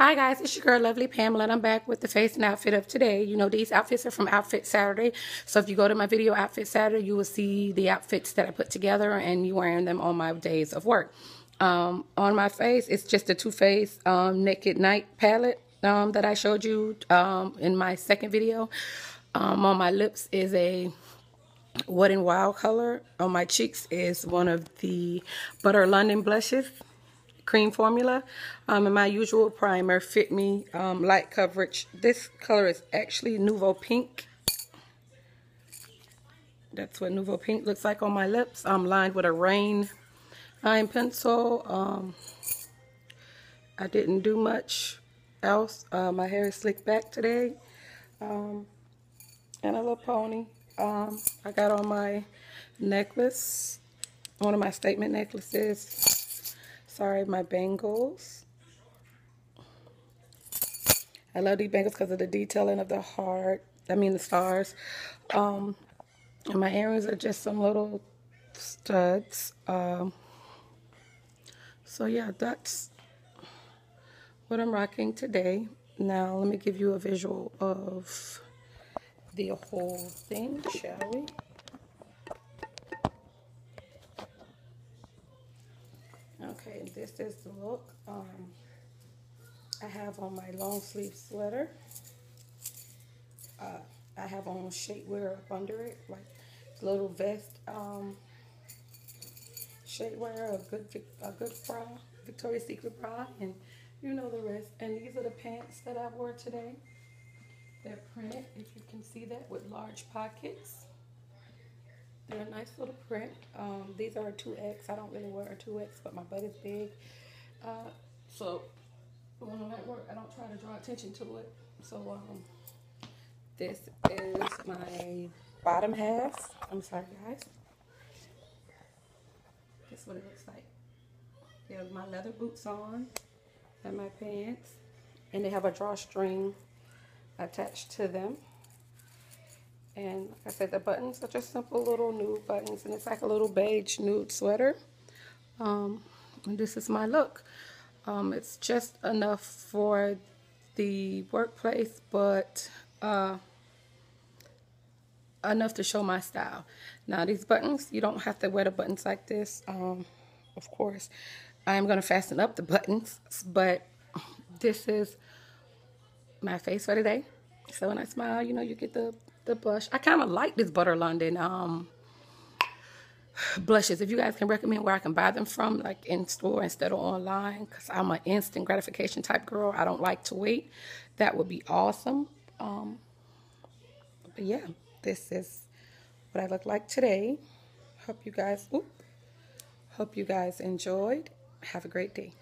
Hi guys, it's your girl Lovely Pamela and I'm back with the face and outfit of today. You know these outfits are from Outfit Saturday. So if you go to my video Outfit Saturday, you will see the outfits that I put together and you wearing them on my days of work. Um, on my face, it's just a Too Faced um, Naked Night palette um, that I showed you um, in my second video. Um, on my lips is a Wet n Wild color. On my cheeks is one of the Butter London blushes cream formula. Um, and my usual primer, Fit Me um, Light Coverage. This color is actually Nouveau Pink. That's what Nouveau Pink looks like on my lips. I'm lined with a Rain Line Pencil. Um, I didn't do much else. Uh, my hair is slicked back today. Um, and a little pony. Um, I got on my necklace, one of my statement necklaces sorry, my bangles. I love these bangles because of the detailing of the heart. I mean the stars. Um, and my earrings are just some little studs. Um, so yeah, that's what I'm rocking today. Now let me give you a visual of the whole thing, shall we? This is the look um, I have on my long sleeve sweater. Uh, I have on shapewear up under it, like a little vest um, shapewear, a good a good bra, Victoria's Secret bra, and you know the rest. And these are the pants that I wore today. They're printed, if you can see that, with large pockets. They're a nice little print. Um, these are a 2X. I don't really wear a 2X, but my butt is big. Uh, so when I'm at work, I don't try to draw attention to it. So um, this is my bottom half. I'm sorry, guys. This is what it looks like. They have my leather boots on and my pants. And they have a drawstring attached to them. And like I said, the buttons are just simple little nude buttons. And it's like a little beige nude sweater. Um, and this is my look. Um, it's just enough for the workplace, but uh, enough to show my style. Now, these buttons, you don't have to wear the buttons like this. Um, of course, I'm going to fasten up the buttons, but this is my face for today. So when I smile, you know, you get the the blush. I kind of like this Butter London um, blushes. If you guys can recommend where I can buy them from, like in store instead of online, because I'm an instant gratification type girl. I don't like to wait. That would be awesome. Um, but yeah, this is what I look like today. Hope you guys, hope you guys enjoyed. Have a great day.